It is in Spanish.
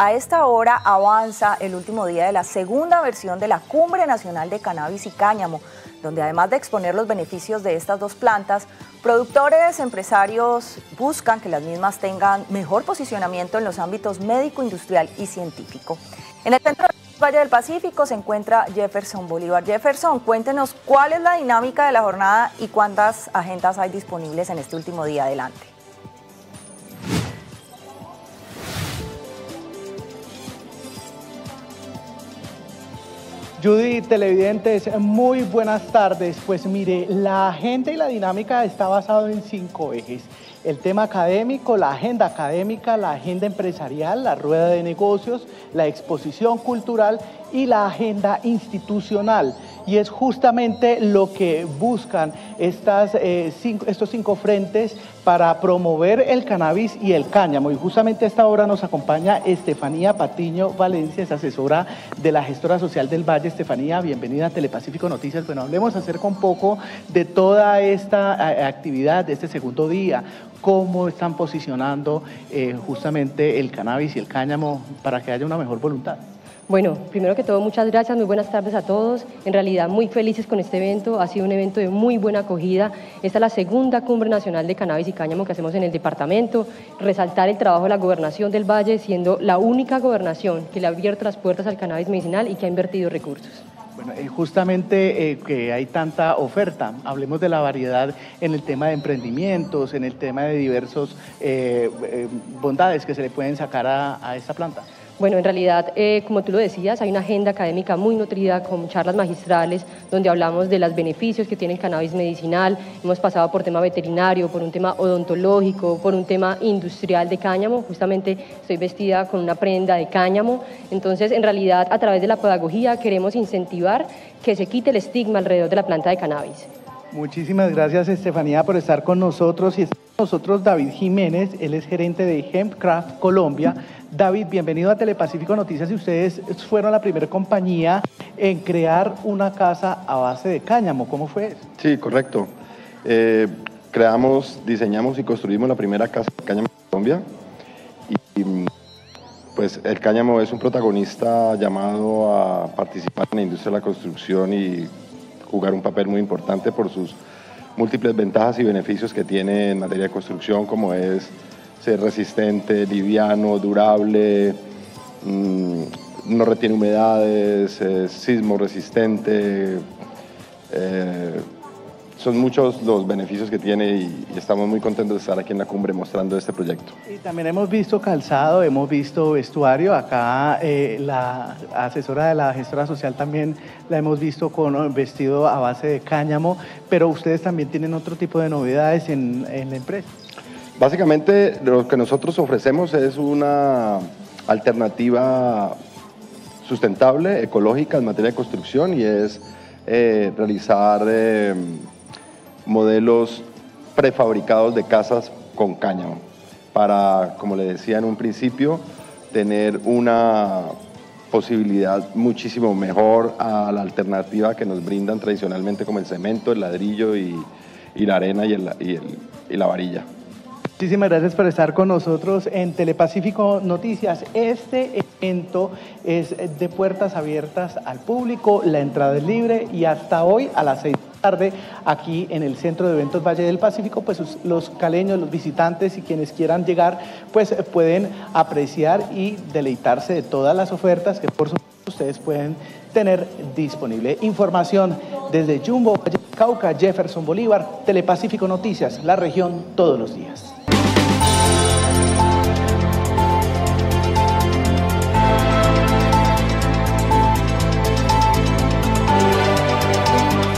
A esta hora avanza el último día de la segunda versión de la Cumbre Nacional de Cannabis y Cáñamo, donde además de exponer los beneficios de estas dos plantas, productores, empresarios buscan que las mismas tengan mejor posicionamiento en los ámbitos médico, industrial y científico. En el centro del Valle del Pacífico se encuentra Jefferson Bolívar. Jefferson, cuéntenos cuál es la dinámica de la jornada y cuántas agendas hay disponibles en este último día. Adelante. Judy, televidentes, muy buenas tardes. Pues mire, la agenda y la dinámica está basado en cinco ejes. El tema académico, la agenda académica, la agenda empresarial, la rueda de negocios, la exposición cultural y la agenda institucional y es justamente lo que buscan estas, eh, estos cinco frentes para promover el cannabis y el cáñamo. Y justamente a esta hora nos acompaña Estefanía Patiño Valencia, es asesora de la gestora social del Valle. Estefanía, bienvenida a Telepacífico Noticias. Bueno, hablemos acerca un poco de toda esta eh, actividad de este segundo día. ¿Cómo están posicionando eh, justamente el cannabis y el cáñamo para que haya una mejor voluntad? Bueno, primero que todo, muchas gracias, muy buenas tardes a todos. En realidad, muy felices con este evento. Ha sido un evento de muy buena acogida. Esta es la segunda Cumbre Nacional de Cannabis y Cáñamo que hacemos en el departamento. Resaltar el trabajo de la gobernación del Valle, siendo la única gobernación que le ha abierto las puertas al cannabis medicinal y que ha invertido recursos. Bueno, eh, justamente eh, que hay tanta oferta, hablemos de la variedad en el tema de emprendimientos, en el tema de diversos eh, bondades que se le pueden sacar a esta planta. Bueno, en realidad, eh, como tú lo decías, hay una agenda académica muy nutrida con charlas magistrales donde hablamos de los beneficios que tiene el cannabis medicinal. Hemos pasado por tema veterinario, por un tema odontológico, por un tema industrial de cáñamo. Justamente estoy vestida con una prenda de cáñamo. Entonces, en realidad, a través de la pedagogía queremos incentivar que se quite el estigma alrededor de la planta de cannabis. Muchísimas gracias, Estefanía, por estar con nosotros. Y nosotros David Jiménez, él es gerente de Hempcraft Colombia. David, bienvenido a Telepacífico Noticias y ustedes fueron la primera compañía en crear una casa a base de cáñamo. ¿Cómo fue eso? Sí, correcto. Eh, creamos, diseñamos y construimos la primera casa de cáñamo en Colombia. Y, pues el cáñamo es un protagonista llamado a participar en la industria de la construcción y jugar un papel muy importante por sus múltiples ventajas y beneficios que tiene en materia de construcción, como es ser resistente, liviano, durable, mm, no retiene humedades, es sismo resistente. Eh, son muchos los beneficios que tiene y, estamos muy contentos de estar aquí en la cumbre mostrando este proyecto. Y también hemos visto calzado, hemos visto vestuario. Acá eh, la asesora de la gestora social también la hemos visto con vestido a base de cáñamo, pero ustedes también tienen otro tipo de novedades en, en la empresa. Básicamente lo que nosotros ofrecemos es una alternativa sustentable, ecológica en materia de construcción y es eh, realizar eh, modelos prefabricados de casas con cáñamo para, como le decía en un principio, tener una posibilidad muchísimo mejor a la alternativa que nos brindan tradicionalmente como el cemento, el ladrillo y, la arena y, y la varilla. Muchísimas gracias por estar con nosotros en Telepacífico Noticias. Este evento es de puertas abiertas al público, la entrada es libre y hasta hoy a las seis tarde aquí en el Centro de Eventos Valle del Pacífico, pues los caleños, los visitantes y quienes quieran llegar, pues pueden apreciar y deleitarse de todas las ofertas que por supuesto ustedes pueden tener disponible. Información desde Jumbo, Cauca, Jefferson Bolívar, Telepacífico Noticias, la región todos los días.